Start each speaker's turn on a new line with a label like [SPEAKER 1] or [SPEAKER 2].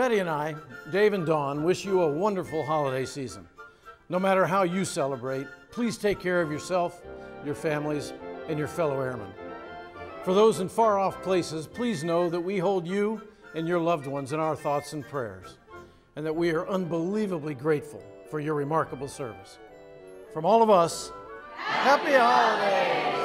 [SPEAKER 1] Betty and I, Dave and Dawn, wish you a wonderful holiday season. No matter how you celebrate, please take care of yourself, your families, and your fellow airmen. For those in far off places, please know that we hold you and your loved ones in our thoughts and prayers, and that we are unbelievably grateful for your remarkable service. From all of us, happy holidays!